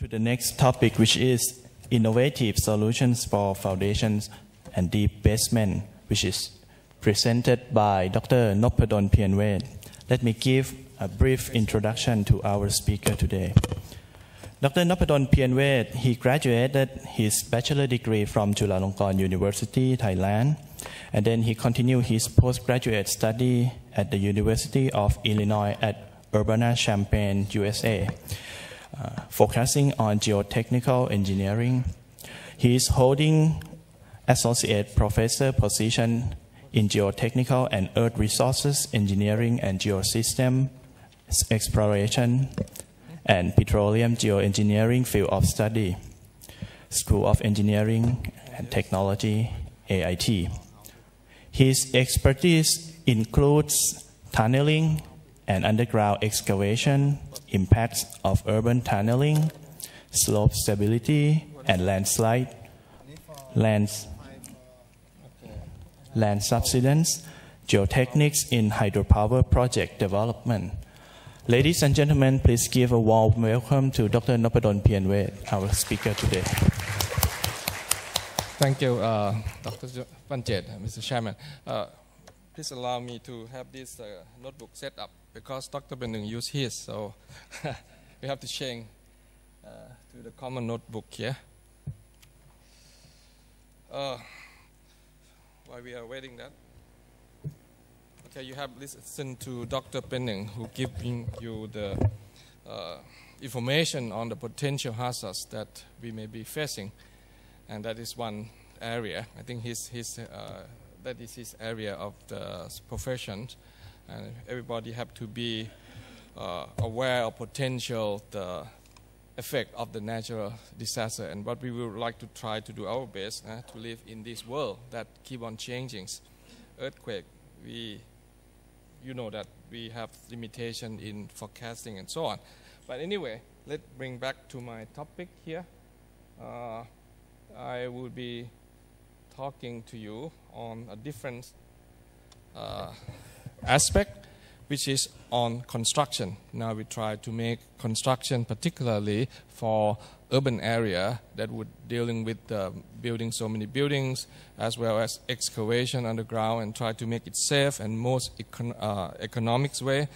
to the next topic, which is innovative solutions for foundations and deep basement, which is presented by Dr. Noppadol Phien-wej. Let me give a brief introduction to our speaker today. Dr. Noppadol Phien-wej, he graduated his bachelor degree from Chulalongkorn University, Thailand, and then he continued his postgraduate study at the University of Illinois at Urbana-Champaign, USA, uh, focusing on geotechnical engineering. He is holding associate professor position in geotechnical and earth resources engineering and geosystem exploration and petroleum geoengineering field of study, School of Engineering and Technology, AIT. His expertise includes tunneling and underground excavation, impacts of urban tunneling, slope stability, and landslide, lands, land subsidence, geotechnics in hydropower project development. Ladies and gentlemen, please give a warm welcome to Dr. Noppadol Phien-wej, our speaker today. Thank you, uh, Dr. Panjet, Mr. Chairman. Uh, please allow me to have this uh, notebook set up because Dr. Pennung used his, so we have to change uh, to the common notebook here. Uh, while we are waiting that, okay, you have listened to Dr. Pennung who giving you the uh, information on the potential hazards that we may be facing, and that is one area. I think his, his, uh, that is his area of the profession and everybody have to be uh, aware of potential the effect of the natural disaster. And what we would like to try to do our best uh, to live in this world that keep on changing. Earthquake we you know that we have limitation in forecasting and so on. But anyway let's bring back to my topic here. Uh, i will be talking to you on a different uh, aspect, which is on construction. Now we try to make construction particularly for urban area that would dealing with uh, building so many buildings as well as excavation underground and try to make it safe and most econ uh, economics way.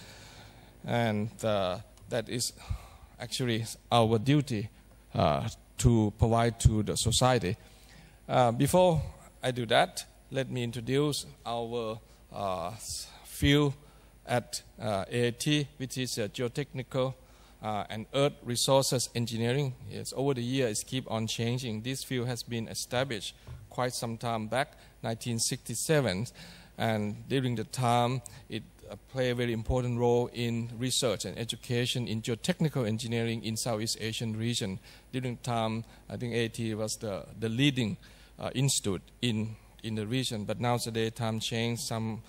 And uh, that is actually our duty uh, to provide to the society. Uh, before I do that, let me introduce our uh, field at uh, AIT, which is uh, geotechnical uh, and earth resources engineering. Yes, over the years, it keep on changing. This field has been established quite some time back, 1967, and during the time, it uh, played a very important role in research and education in geotechnical engineering in Southeast Asian region. During the time, I think AIT was the, the leading uh, institute in, in the region, but now today time changed. Some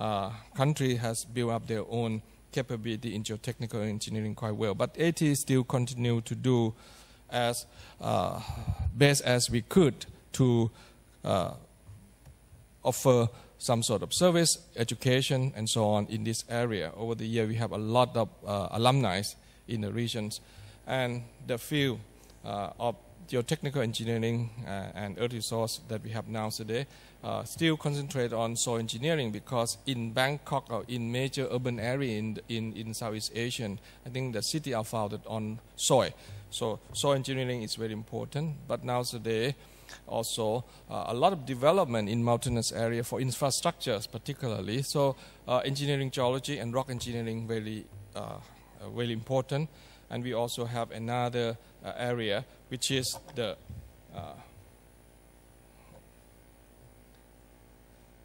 uh, country has built up their own capability in geotechnical engineering quite well. But AIT still continue to do as uh, best as we could to uh, offer some sort of service, education, and so on in this area. Over the year, we have a lot of uh, alumni in the regions, and the field uh, of geotechnical engineering uh, and earth resource that we have now today uh, still concentrate on soil engineering because in Bangkok or in major urban area in, in, in Southeast Asia, I think the city are founded on soil. So soil engineering is very important. But now today, also uh, a lot of development in mountainous area for infrastructures particularly. So uh, engineering geology and rock engineering very, uh, uh, very important. And we also have another area which is the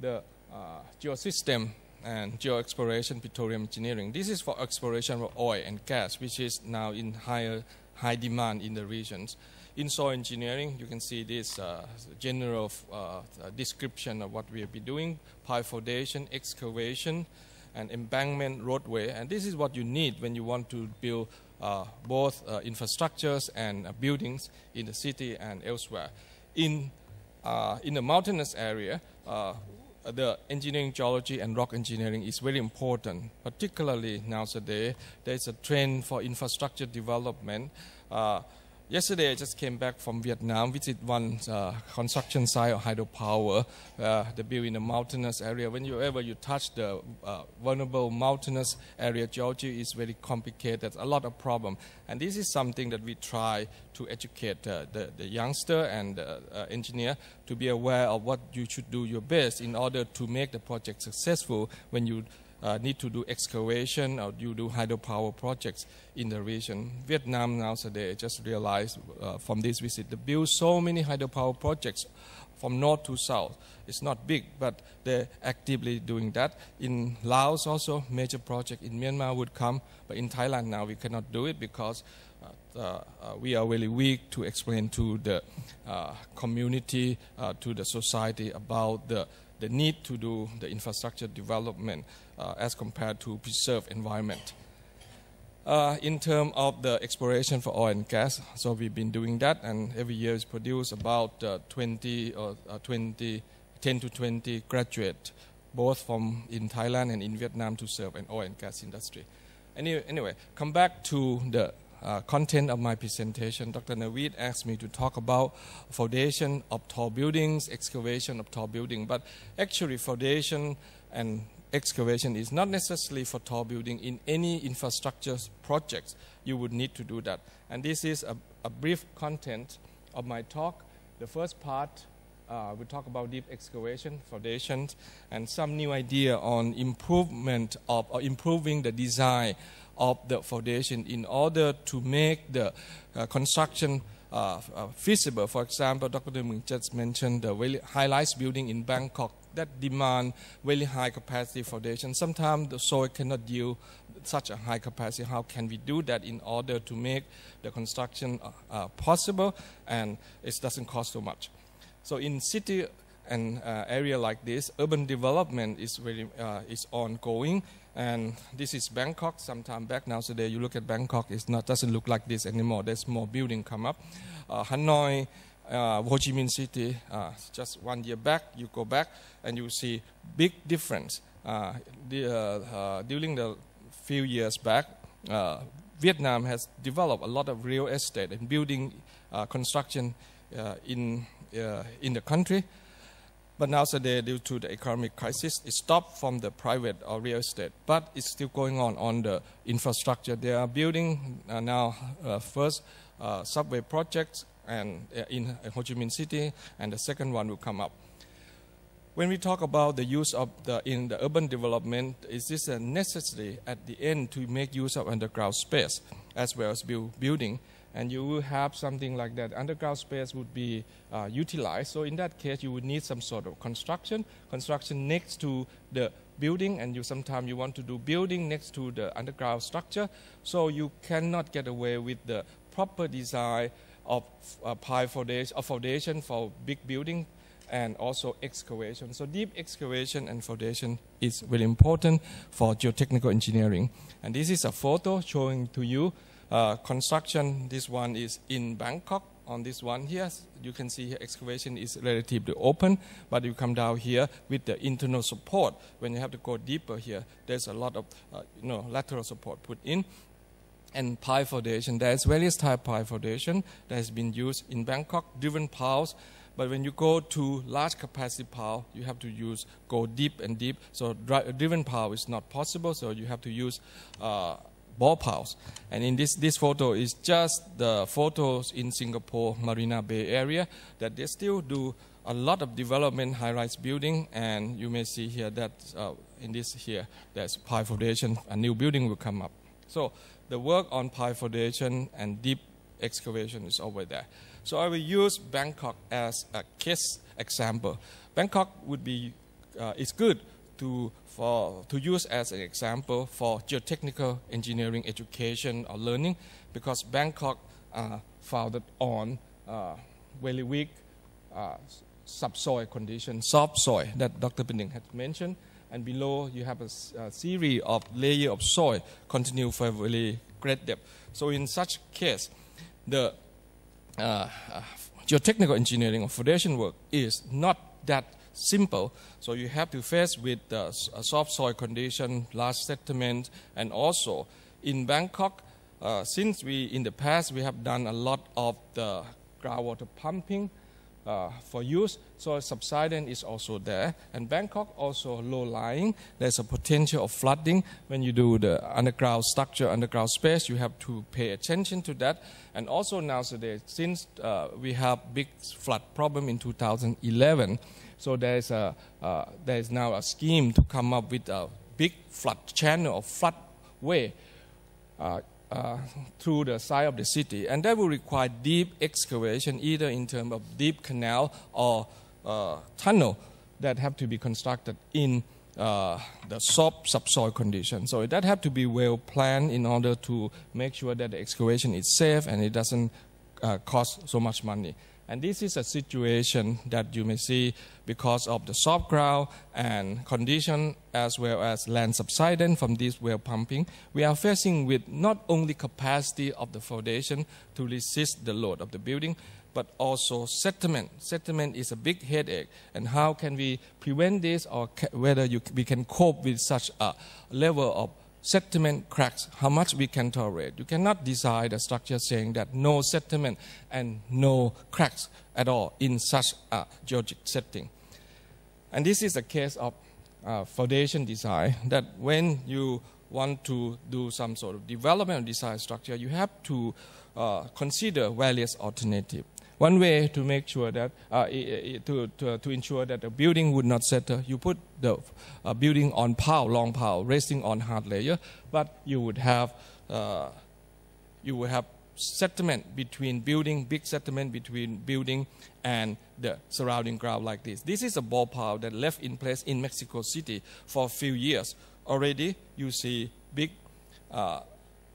the uh, geosystem and geoexploration petroleum engineering. This is for exploration of oil and gas, which is now in higher, high demand in the regions. In soil engineering, you can see this uh, general uh, description of what we will be doing, pile foundation, excavation, and embankment roadway. And this is what you need when you want to build uh, both uh, infrastructures and uh, buildings in the city and elsewhere. In, in the mountainous area, the engineering geology and rock engineering is very important, particularly nowadays. There's a trend for infrastructure development. Uh, Yesterday, I just came back from Vietnam, visited one uh, construction site of hydropower. Uh, they built in a mountainous area. Whenever you touch the uh, vulnerable mountainous area, geology is very complicated. There's a lot of problem, and this is something that we try to educate uh, the, the youngster and the uh, engineer to be aware of what you should do your best in order to make the project successful when you uh, need to do excavation or you do hydropower projects in the region. Vietnam nowadays just realized uh, from this visit they build so many hydropower projects from north to south. It's not big, but they're actively doing that. In Laos also, major project in Myanmar would come, but in Thailand now we cannot do it because uh, uh, we are really weak to explain to the uh, community, uh, to the society about the, the need to do the infrastructure development uh, as compared to preserve environment. Uh, in terms of the exploration for oil and gas, so we've been doing that, and every year is produced about uh, 20 or uh, 20, 10 to 20 graduate, both from in Thailand and in Vietnam to serve in oil and gas industry. Anyway, anyway come back to the uh, content of my presentation. Dr. Naveed asked me to talk about foundation of tall buildings, excavation of tall building, but actually foundation and excavation is not necessarily for tall building. In any infrastructure projects, you would need to do that. And this is a, a brief content of my talk. The first part, uh, we talk about deep excavation, foundations, and some new idea on improvement of or improving the design of the foundation in order to make the uh, construction uh, uh, feasible. For example, Dr. Ming just mentioned the very high-rise building in Bangkok that demand very high capacity foundation. Sometimes the soil cannot yield such a high capacity. How can we do that in order to make the construction uh, uh, possible and it doesn't cost so much? So in city and uh, area like this, urban development is very uh, is ongoing. And this is Bangkok. Some time back now, today you look at Bangkok, it not doesn't look like this anymore. There's more building come up. Uh, Hanoi uh, Ho Chi Minh City, uh, just one year back, you go back and you see big difference. Uh, the, uh, uh, during the few years back, Vietnam has developed a lot of real estate and building construction in, in the country. But nowadays, due to the economic crisis, it stopped from the private or real estate. But it's still going on on the infrastructure. They are building uh, now uh, first subway projects and uh, in Ho Chi Minh City, and the second one will come up. When we talk about the use of the in the urban development, is this a at the end to make use of underground space as well as build, building? And you will have something like that. Underground space would be uh, utilized. So in that case, you would need some sort of construction, construction next to the building, and you sometimes you want to do building next to the underground structure. So you cannot get away with the proper design of uh, pile foundation, of foundation for big building and also excavation. So deep excavation and foundation is really important for geotechnical engineering. And this is a photo showing to you uh, construction. This one is in Bangkok. On this one here, you can see here excavation is relatively open, but you come down here with the internal support. When you have to go deeper here, there's a lot of uh, you know lateral support put in and pile foundation. There's various type pile foundation that has been used in Bangkok, driven piles. But when you go to large capacity pile, you have to use go deep and deep. So driven pile is not possible. So you have to use uh, bored piles. And in this this photo is just the photos in Singapore Marina Bay area that they still do a lot of development high-rise building. And you may see here that uh, in this here there's pile foundation. A new building will come up. So the work on pile foundation and deep excavation is over there. So I will use Bangkok as a case example. Bangkok would be, uh, it's good to, for, to use as an example for geotechnical engineering education or learning because Bangkok uh, founded on uh, very weak uh, subsoil condition, soft soil that Dr. Pennung had mentioned and below you have a, a series of layer of soil continue for very great depth. So in such case, the uh, uh, geotechnical engineering of foundation work is not that simple. So you have to face with uh, soft soil condition, large sediment, and also in Bangkok, uh, since we in the past we have done a lot of the groundwater pumping uh, for use, so subsidence is also there. And Bangkok also low lying. There's a potential of flooding when you do the underground structure, underground space. You have to pay attention to that. And also nowadays, since uh, we have big flood problem in 2011, so there's a uh, there's now a scheme to come up with a big flood channel or flood way. Uh, through the side of the city, and that will require deep excavation, either in terms of deep canal or uh, tunnel that have to be constructed in uh, the soft subsoil condition. So that have to be well planned in order to make sure that the excavation is safe and it doesn't uh, cost so much money. And this is a situation that you may see because of the soft ground and condition as well as land subsidence from this well pumping. We are facing with not only capacity of the foundation to resist the load of the building, but also settlement. Settlement is a big headache. And how can we prevent this or whether you, we can cope with such a level of settlement cracks, how much we can tolerate. You cannot design a structure saying that no settlement and no cracks at all in such a geologic setting. And this is a case of uh, foundation design that when you want to do some sort of development design structure, you have to uh, consider various alternatives. One way to make sure that, uh, to, to, to, ensure that the building would not settle, you put the uh, building on pile, long pile, resting on hard layer, but you would have, uh, you would have settlement between building, big settlement between building and the surrounding ground like this. This is a bored pile that left in place in Mexico City for a few years. Already you see big uh,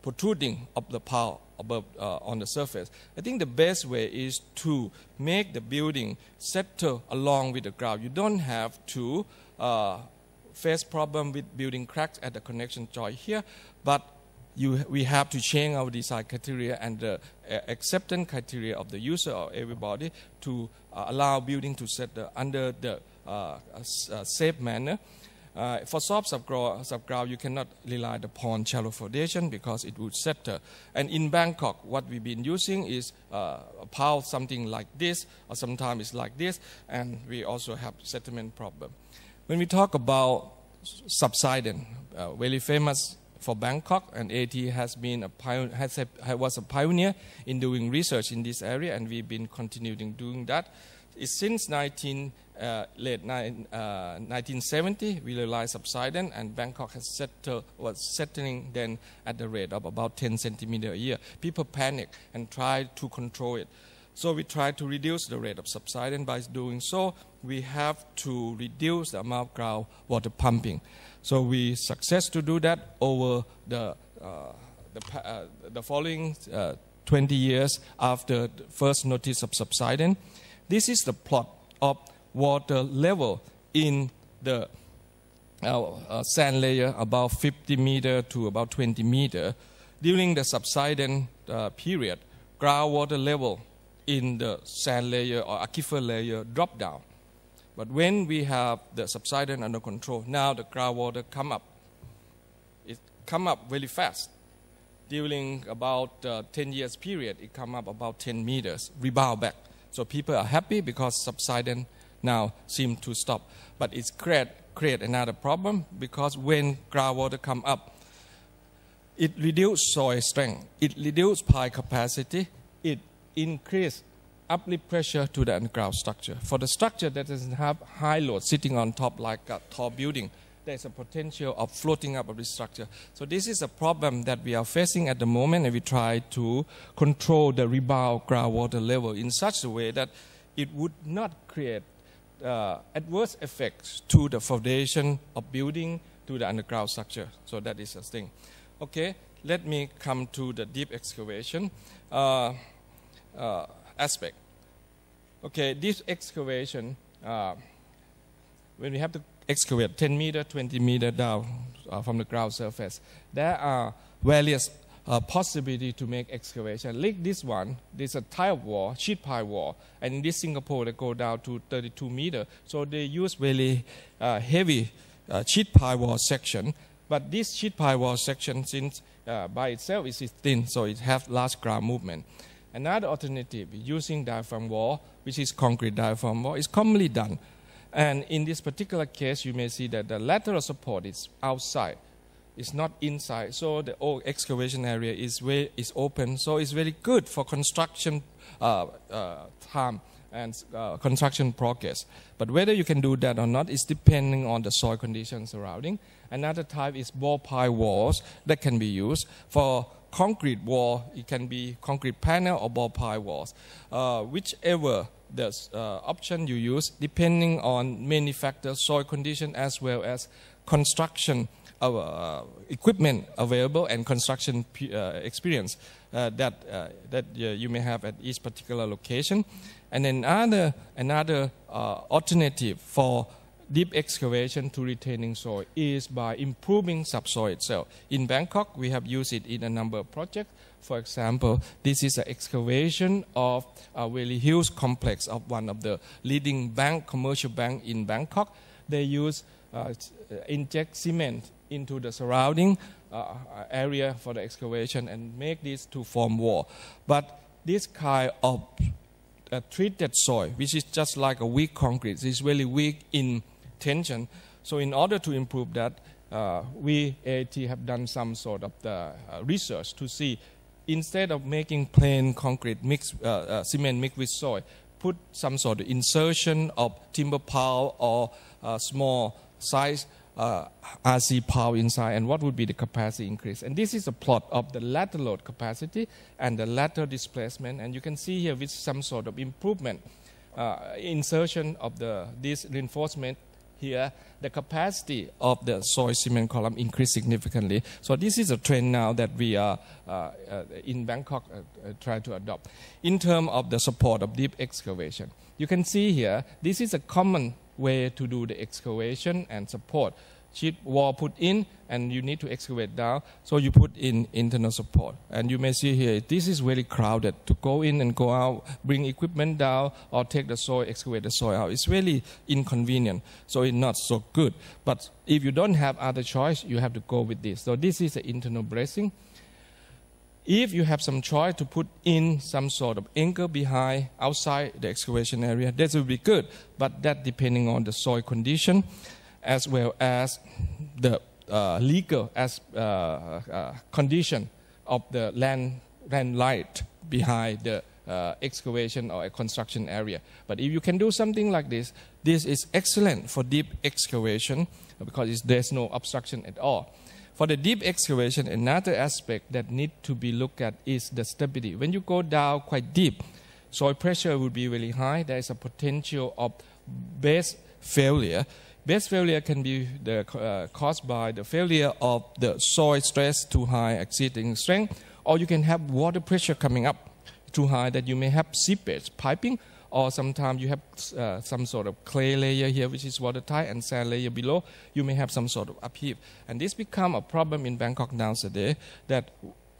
protruding of the pile above uh, on the surface. I think the best way is to make the building settle along with the ground. You don't have to uh, face problem with building cracks at the connection joint here, but you, we have to change our design criteria and the uh, acceptance criteria of the user or everybody to uh, allow building to settle under the uh, safe manner. Uh, for soft subground, you cannot rely upon shallow foundation because it would settle. And in Bangkok, what we've been using is uh, a pile something like this, or sometimes it's like this, and we also have settlement problem. When we talk about subsidence, uh, very famous for Bangkok, and AIT has been a has a, was a pioneer in doing research in this area, and we've been continuing doing that. It's since 19 uh, late uh, 1970, we realized subsidence, and Bangkok has settled, was settling then at the rate of about 10 centimeter a year. People panic and try to control it. So we try to reduce the rate of subsidence. By doing so, we have to reduce the amount of groundwater pumping. So we success to do that over the, uh, the, uh, the, following uh, 20 years after the first notice of subsidence. This is the plot of water level in the uh, sand layer about 50 meter to about 20 meter. During the subsidence uh, period, groundwater level in the sand layer or aquifer layer drop down. But when we have the subsidence under control, now the groundwater come up. It come up very fast. During about uh, 10 years period, it come up about 10 meters, rebound back. So people are happy because subsidence now seem to stop. But it's create, create another problem because when groundwater come up, it reduce soil strength, it reduce pile capacity, it increase uplift pressure to the underground structure. For the structure that doesn't have high load sitting on top like a tall building, there's a potential of floating up of the structure. So this is a problem that we are facing at the moment and we try to control the rebound groundwater level in such a way that it would not create uh, adverse effects to the foundation of building to the underground structure. So that is a thing. Okay, let me come to the deep excavation uh, uh, aspect. Okay, this excavation, uh, when we have to excavate 10 meter, 20 meter down uh, from the ground surface, there are various uh, possibility to make excavation. Like this one, there's a tile wall, sheet pile wall, and in this Singapore they go down to 32 meter. So they use very uh, heavy uh, sheet pile wall section. But this sheet pile wall section, since uh, by itself is thin, so it has large ground movement. Another alternative using diaphragm wall, which is concrete diaphragm wall, is commonly done. And in this particular case, you may see that the lateral support is outside, it's not inside. So the old excavation area is, way, is open. So it's very good for construction uh, uh, time and uh, construction progress. But whether you can do that or not is depending on the soil conditions surrounding. Another type is bored pile walls that can be used for concrete wall. It can be concrete panel or bored pile walls, uh, whichever the uh, option you use, depending on many factors, soil condition as well as construction of, uh, equipment available and construction uh, experience uh, that, uh, that you may have at each particular location. And then another, another alternative for deep excavation to retaining soil is by improving subsoil itself. In Bangkok, we have used it in a number of projects. For example, this is an excavation of a really huge complex of one of the leading bank, commercial bank in Bangkok. They use uh, inject cement into the surrounding uh, area for the excavation and make this to form wall. But this kind of uh, treated soil, which is just like a weak concrete, is really weak in tension. So in order to improve that, uh, we AIT have done some sort of the, uh, research to see instead of making plain concrete mix, uh, uh, cement mixed with soil, put some sort of insertion of timber pile or uh, small size uh, RC pile inside and what would be the capacity increase. And this is a plot of the lateral load capacity and the lateral displacement. And you can see here with some sort of improvement, uh, insertion of the, this reinforcement here, the capacity of the soil cement column increased significantly. So this is a trend now that we are uh, uh, in Bangkok uh, uh trying to adopt. In terms of the support of deep excavation, you can see here, this is a common way to do the excavation and support sheet wall put in and you need to excavate down. So you put in internal support. And you may see here this is very crowded to go in and go out bring equipment down or take the soil excavate the soil out. It's really inconvenient. So it's not so good. But if you don't have other choice you have to go with this. So this is the internal bracing. If you have some choice to put in some sort of anchor behind outside the excavation area that would be good. But that depending on the soil condition as well as the uh, legal as uh, uh, condition of the land land light behind the uh, excavation or a construction area. But if you can do something like this, this is excellent for deep excavation because there's no obstruction at all. For the deep excavation, another aspect that need to be looked at is the stability. When you go down quite deep, soil pressure will be really high. There is a potential of base failure Base failure can be the, uh, caused by the failure of the soil stress too high exceeding strength, or you can have water pressure coming up too high that you may have seepage piping, or sometimes you have uh, some sort of clay layer here which is watertight and sand layer below. You may have some sort of upheave, and this become a problem in Bangkok nowadays that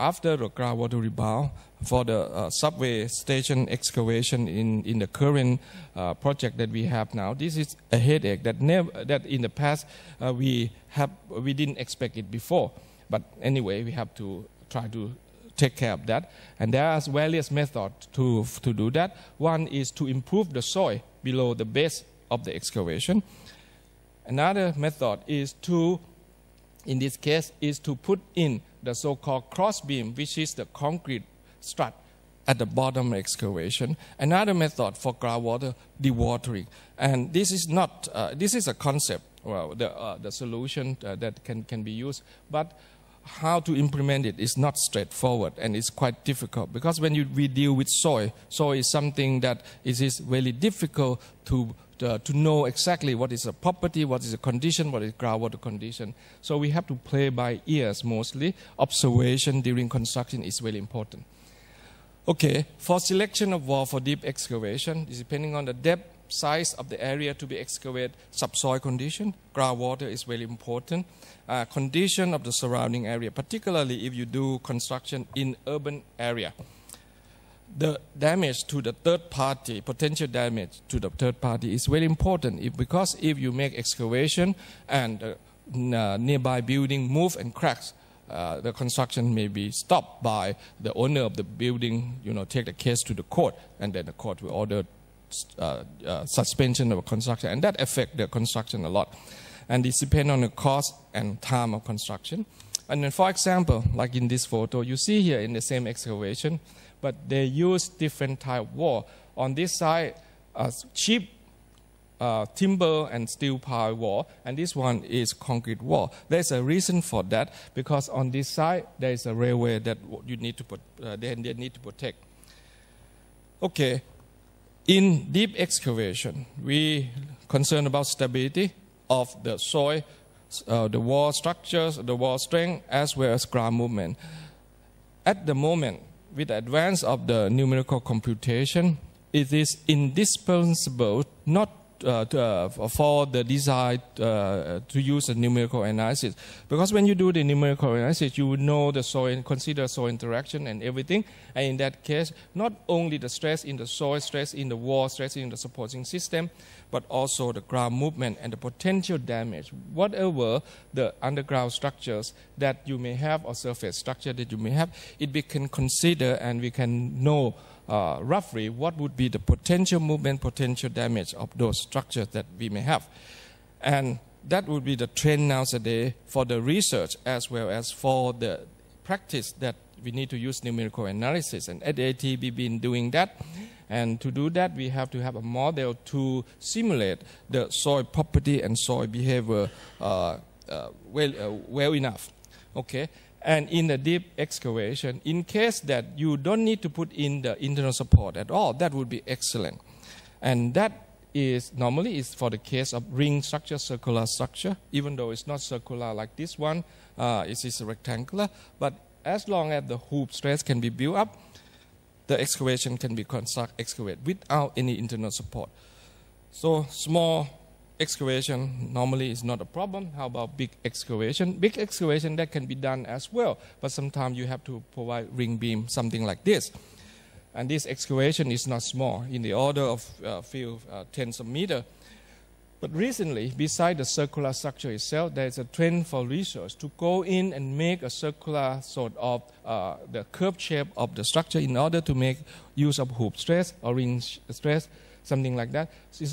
after the groundwater rebound for the uh, subway station excavation in, in the current uh, project that we have now, this is a headache that never that in the past uh, we have we didn't expect it before. But anyway, we have to try to take care of that. And there are various methods to to do that. One is to improve the soil below the base of the excavation. Another method is to, in this case, is to put in the so-called cross beam, which is the concrete strut at the bottom excavation. Another method for groundwater dewatering, and this is not uh, this is a concept, well, the uh, the solution uh, that can can be used, but how to implement it is not straightforward and it's quite difficult. Because when you, we deal with soil, soil is something that it is really difficult to uh, to know exactly what is a property, what is a condition, what is groundwater condition. So we have to play by ears mostly. Observation during construction is very important. Okay, for selection of wall for deep excavation, depending on the depth, size of the area to be excavated, subsoil condition, groundwater is very important. Uh, condition of the surrounding area, particularly if you do construction in urban area the damage to the third party, potential damage to the third party is very important if, because if you make excavation and uh, uh, nearby building move and cracks, uh, the construction may be stopped by the owner of the building, you know, take the case to the court, and then the court will order uh, uh, suspension of construction, and that affect the construction a lot. And it depends on the cost and time of construction. And then, for example, like in this photo, you see here in the same excavation, but they use different type of wall. On this side, uh, cheap uh, timber and steel pile wall, and this one is concrete wall. There's a reason for that because on this side there is a railway that you need to put, uh, they, they need to protect. Okay, in deep excavation, we concern about stability of the soil, uh, the wall structures, the wall strength, as well as ground movement. At the moment, with the advance of the numerical computation, it is indispensable not uh, to, uh, for the design uh, to use a numerical analysis. Because when you do the numerical analysis, you would know the soil, consider soil interaction and everything. And in that case, not only the stress in the soil, stress in the wall, stress in the supporting system, but also the ground movement and the potential damage, whatever the underground structures that you may have or surface structure that you may have, it we can consider and we can know uh, roughly what would be the potential movement, potential damage of those structures that we may have. And that would be the trend now nowadays for the research as well as for the practice that we need to use numerical analysis. And at AIT, we've been doing that. And to do that, we have to have a model to simulate the soil property and soil behavior uh, uh, well, uh, well enough. Okay, and in the deep excavation, in case that you don't need to put in the internal support at all, that would be excellent. And that is normally is for the case of ring structure, circular structure, even though it's not circular like this one, uh, it is rectangular. But as long as the hoop stress can be built up, the excavation can be construct excavate without any internal support. So small excavation normally is not a problem. How about big excavation? Big excavation that can be done as well, but sometimes you have to provide ring beam, something like this. And this excavation is not small, in the order of a uh, few uh, tens of meter. But recently, beside the circular structure itself, there is a trend for research to go in and make a circular sort of uh, the curved shape of the structure in order to make use of hoop stress or ring stress something like that.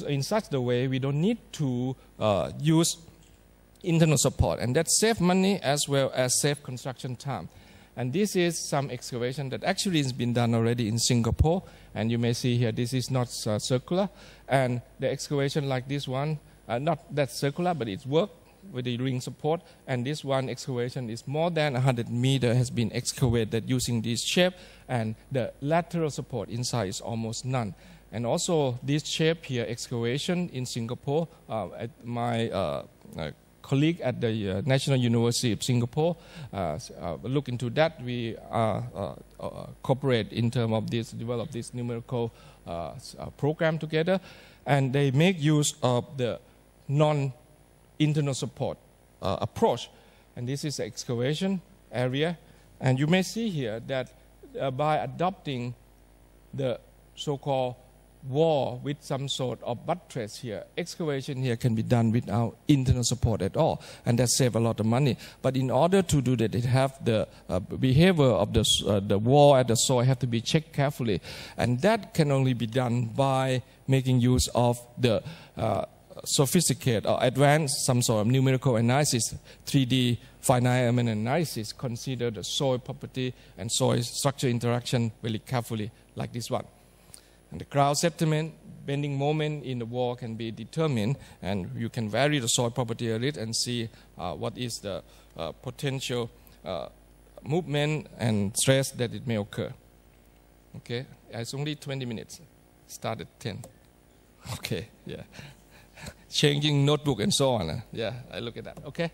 In such a way, we don't need to uh, use internal support, and that saves money as well as save construction time. And this is some excavation that actually has been done already in Singapore. And you may see here, this is not uh, circular. And the excavation like this one, uh, not that circular, but it's worked with the ring support. And this one excavation is more than 100 meter has been excavated using this shape. And the lateral support inside is almost none. And also this shape here, excavation in Singapore, uh, my uh, uh, colleague at the uh, National University of Singapore uh, uh, look into that. We cooperate in terms of this, develop this numerical program together. And they make use of the non-internal support approach. And this is the excavation area. And you may see here that by adopting the so-called wall with some sort of buttress here. Excavation here can be done without internal support at all, and that saves a lot of money. But in order to do that, it have the uh, behavior of the, uh, the wall and the soil have to be checked carefully, and that can only be done by making use of the uh, sophisticated or advanced some sort of numerical analysis, 3D finite element analysis, consider the soil property and soil structure interaction very carefully, like this one. And the ground settlement, bending moment in the wall can be determined, and you can vary the soil property a little and see uh, what is the uh, potential uh, movement and stress that it may occur. Okay, it's only 20 minutes. Start at 10. Okay, yeah. Changing notebook and so on. Uh, yeah, I look at that. Okay,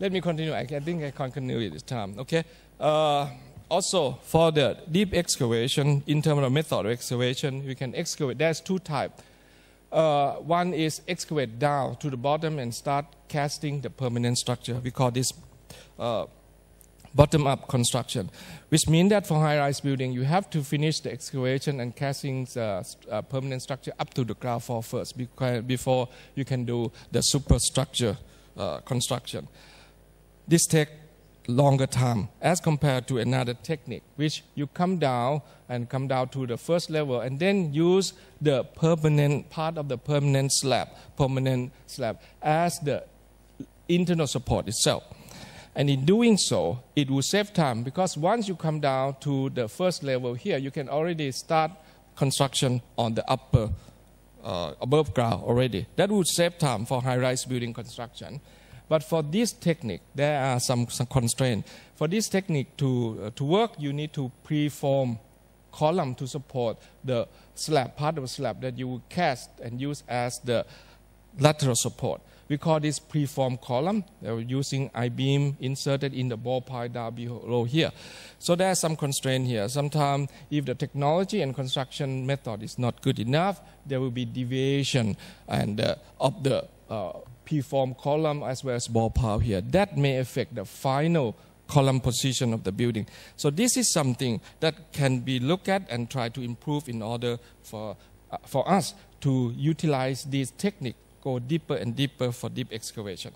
let me continue. I, think I can continue this time. Okay. Also for the deep excavation, in terms of method of excavation, we can excavate. There's two types. Uh, one is excavate down to the bottom and start casting the permanent structure. We call this uh, bottom-up construction, which means that for high-rise building, you have to finish the excavation and casting the uh, permanent structure up to the ground floor first before you can do the superstructure uh, construction. This takes longer time as compared to another technique, which you come down and come down to the first level and then use the permanent part of the permanent slab, permanent slab as the internal support itself. And in doing so, it will save time because once you come down to the first level here, you can already start construction on the upper, uh, above ground already. That would save time for high-rise building construction. But for this technique, there are some, some constraints. For this technique to, uh, to work, you need to preform column to support the slab, part of the slab that you will cast and use as the lateral support. We call this preform column. They're using I-beam inserted in the bored pile down below here. So there's some constraint here. Sometimes if the technology and construction method is not good enough, there will be deviation and uh, of the uh, preform column as well as bored pile here. That may affect the final column position of the building. So this is something that can be looked at and try to improve in order for, uh, for us to utilize this technique go deeper and deeper for deep excavation.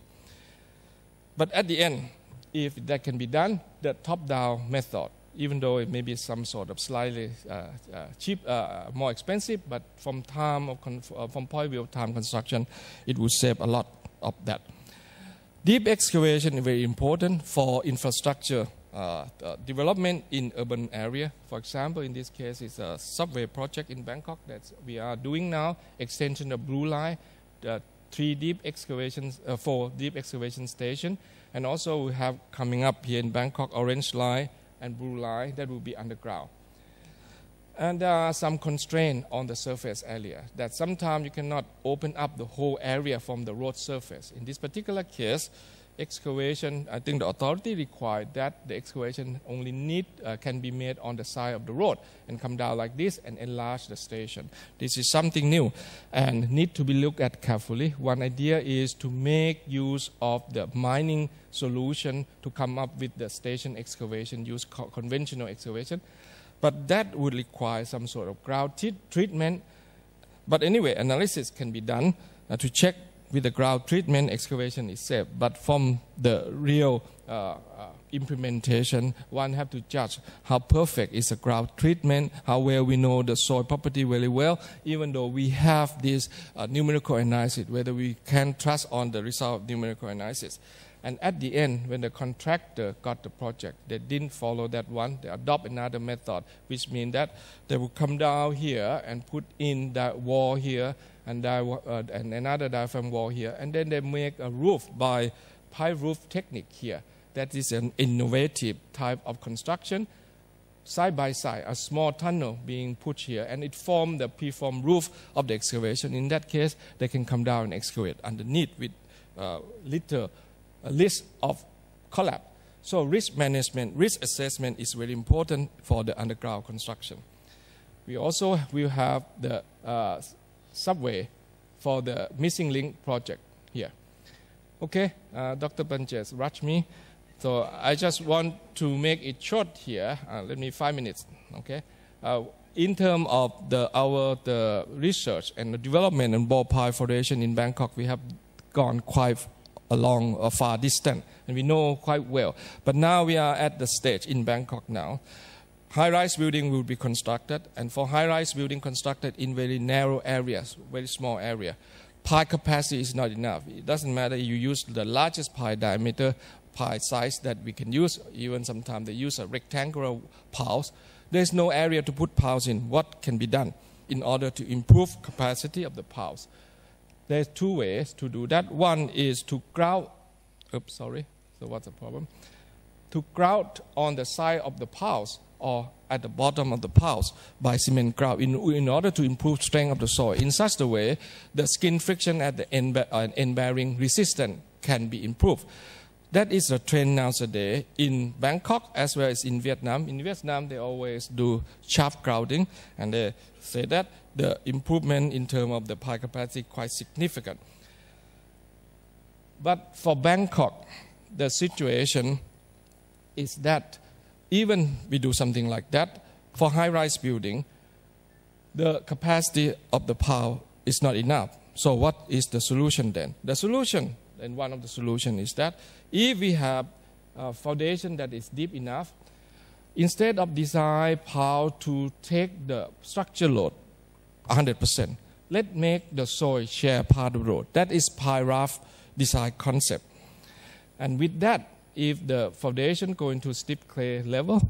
But at the end, if that can be done, the top-down method, even though it may be some sort of slightly uh, uh, cheap, uh, more expensive, but from time of uh, from point of view of time construction, it will save a lot of that. Deep excavation is very important for infrastructure uh, uh, development in urban area. For example, in this case, it's a subway project in Bangkok that we are doing now, extension of Blue Line uh, three deep excavations, uh, four deep excavation station, and also we have coming up here in Bangkok Orange Line and Blue Line that will be underground. And there are some constraints on the surface area that sometimes you cannot open up the whole area from the road surface. In this particular case, excavation, I think the authority required that the excavation only need uh, can be made on the side of the road and come down like this and enlarge the station. This is something new and need to be looked at carefully. One idea is to make use of the mining solution to come up with the station excavation, use co conventional excavation. But that would require some sort of ground treatment. But anyway, analysis can be done uh, to check with the ground treatment, excavation safe. But from the real uh, uh, implementation, one have to judge how perfect is the ground treatment, how well we know the soil property very well, even though we have this uh, numerical analysis, whether we can trust on the result of numerical analysis. And at the end, when the contractor got the project, they didn't follow that one. They adopt another method, which means that they will come down here and put in that wall here and, uh, and another diaphragm wall here. And then they make a roof by pipe roof technique here. That is an innovative type of construction. Side by side, a small tunnel being put here, and it formed the preformed roof of the excavation. In that case, they can come down and excavate underneath with uh, little a list of collapse. So risk management, risk assessment is very important for the underground construction. We also will have the uh, subway for the missing link project here. Okay, uh, Dr. Rush me. So I just want to make it short here. Uh, let me five minutes. Okay. Uh, in terms of the our the research and the development and bored pile foundation in Bangkok, we have gone quite a long a far distance, and we know quite well. But now we are at the stage in Bangkok now high-rise building will be constructed, and for high-rise building constructed in very narrow areas, very small area, pile capacity is not enough. It doesn't matter you use the largest pile diameter, pile size that we can use, even sometimes they use a rectangular piles. There's no area to put piles in. What can be done in order to improve capacity of the piles? There's two ways to do that. One is to grout, oops, sorry, so what's the problem? To grout on the side of the piles or at the bottom of the piles by cement grout in, in order to improve strength of the soil. In such a way, the skin friction at the end, uh, end bearing resistance can be improved. That is a trend nowadays in Bangkok as well as in Vietnam. In Vietnam, they always do shaft grouting, and they say that the improvement in terms of the pile capacity quite significant. But for Bangkok, the situation is that even we do something like that, for high-rise building, the capacity of the pile is not enough. So what is the solution then? The solution, and one of the solutions is that if we have uh, foundation that is deep enough, instead of design pile to take the structure load 100%, let's make the soil share part of the load. That is PIRAF design concept. And with that, if the foundation go into stiff clay level,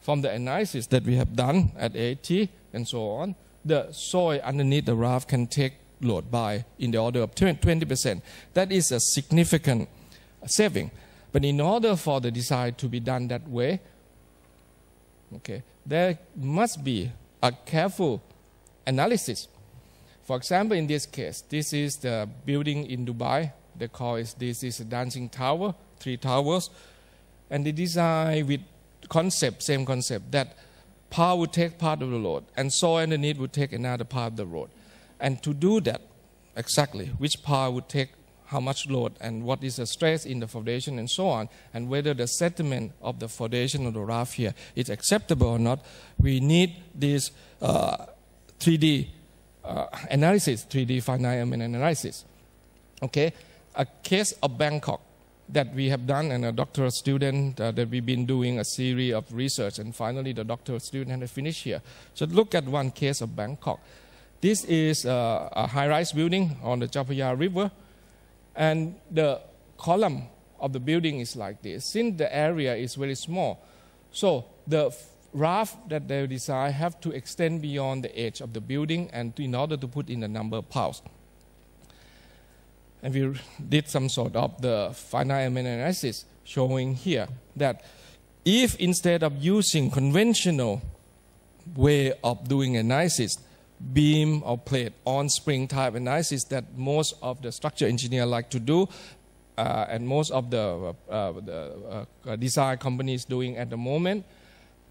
from the analysis that we have done at AIT and so on, the soil underneath the raft can take load by in the order of 20%. That is a significant saving. But in order for the design to be done that way, okay, there must be a careful analysis. For example, in this case, this is the building in Dubai. They call it this is a dancing tower, three towers, and the design with concept, same concept that pile would take part of the load and soil underneath would take another part of the load. And to do that, exactly which pile would take how much load and what is the stress in the foundation and so on, and whether the settlement of the foundation of the raft here is acceptable or not, we need this uh, 3D uh, analysis, 3D finite element analysis. Okay, a case of Bangkok that we have done and a doctoral student uh, that we've been doing a series of research and finally the doctoral student had finished here. So look at one case of Bangkok. This is uh, a high-rise building on the Chao Phraya River and the column of the building is like this. Since the area is very small, so the raft that they design have to extend beyond the edge of the building and to, in order to put in a number of piles and we did some sort of the finite element analysis showing here that if instead of using conventional way of doing analysis, beam or plate on spring type analysis that most of the structure engineer like to do, uh, and most of the, uh, the uh, design companies doing at the moment,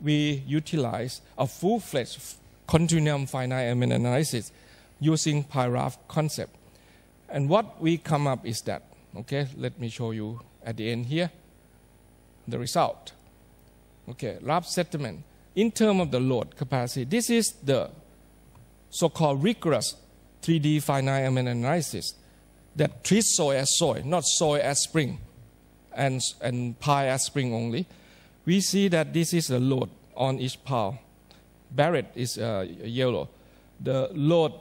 we utilize a full-fledged continuum finite element analysis using piled raft concept. And what we come up is that, okay, let me show you at the end here the result. Okay, raft settlement. In terms of the load capacity, this is the so called rigorous 3D finite element analysis that treats soil as soil, not soil as spring and, and pile as spring only. We see that this is the load on each pile. Barrett is uh, yellow. The load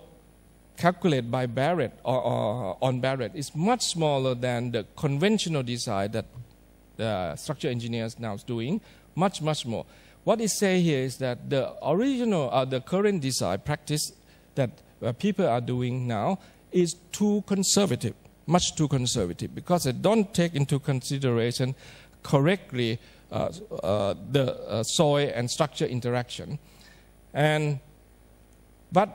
calculated by Barrett or, or, on Barrett is much smaller than the conventional design that the structural engineers now is doing, much, much more. What it say here is that the original, uh, the current design practice that uh, people are doing now is too conservative, much too conservative, because they don't take into consideration correctly uh, uh the uh, soil and structure interaction. And, but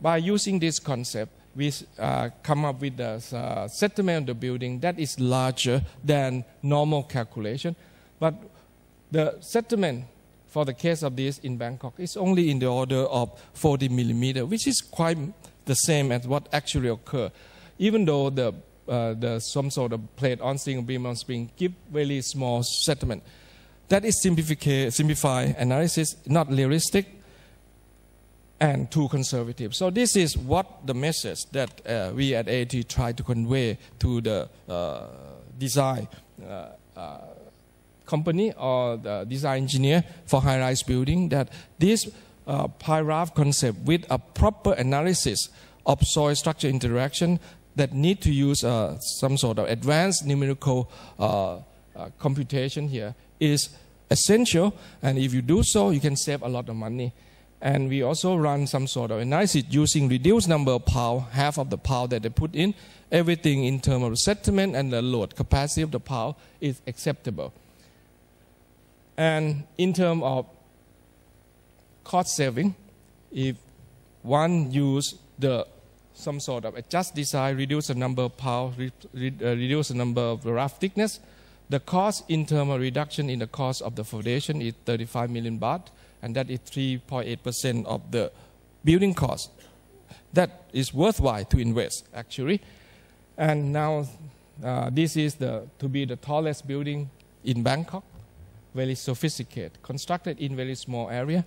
by using this concept, we uh, come up with a uh, settlement of the building that is larger than normal calculation. But the settlement for the case of this in Bangkok it's only in the order of 40 millimeter, which is quite the same as what actually occurred. Even though the, uh, the some sort of plate on spring beam on spring give really small settlement. That is simplified analysis, not realistic, and too conservative. So this is what the message that uh, we at AIT try to convey to the uh, design uh, uh, company or the design engineer for high-rise building that this uh, piled raft concept with a proper analysis of soil structure interaction that need to use uh, some sort of advanced numerical uh, computation here is essential and if you do so you can save a lot of money and we also run some sort of analysis using reduced number of pile, half of the pile that they put in. Everything in terms of settlement and the load capacity of the pile is acceptable. And in terms of cost saving, if one use the some sort of adjust design, reduce the number of pile, re, uh, reduce the number of raft thickness, the cost in terms of reduction in the cost of the foundation is 35 million baht and that is 3.8% of the building cost. That is worthwhile to invest, actually. And now, uh, this is the, to be the tallest building in Bangkok, very sophisticated, constructed in very small area.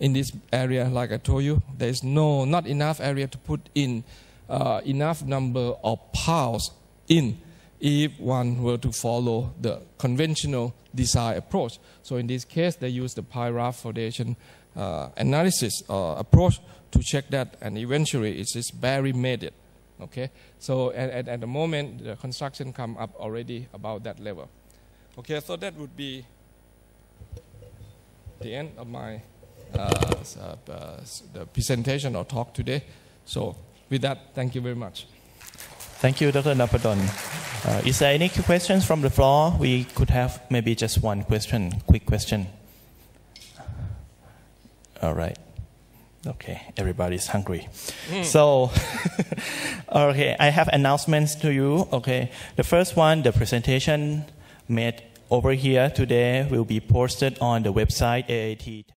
In this area, like I told you, there is no, not enough area to put in uh, enough number of piles in if one were to follow the conventional design approach. So in this case, they use the piled raft foundation uh, analysis uh, approach to check that, and eventually it is very made it. Okay, so at, at, at the moment the construction come up already about that level. Okay, so that would be the end of my uh, uh, the presentation or talk today. So with that, thank you very much. Thank you, Dr. Noppadol. Uh, is there any questions from the floor? We could have maybe just one question, quick question. All right. Okay, everybody's hungry. Mm. So, okay, I have announcements to you. Okay, the first one, the presentation made over here today will be posted on the website AIT.